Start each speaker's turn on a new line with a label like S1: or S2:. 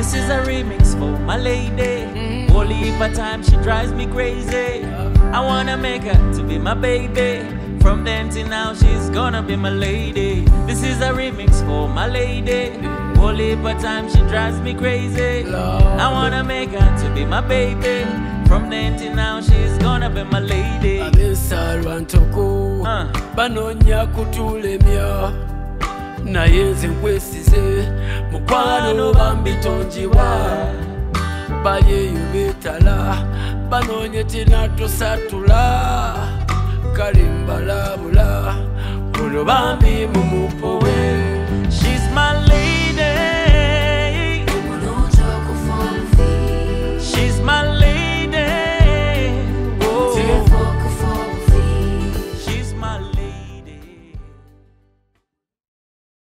S1: This is a remix for my lady. Holy heap of time, she drives me crazy. I wanna make her to be my baby. From then till now, she's gonna be my lady. This is a remix for my lady. Holy heap of time, she drives me crazy. I wanna make her to be my baby. From then till now, she's gonna be my lady.
S2: abesalwa ntoko banoonya kutulemya naye nze nkwesize bano bambitonjiwa bayeyubitala banonye tinatusatula kalimbalabula muno bambi mumupa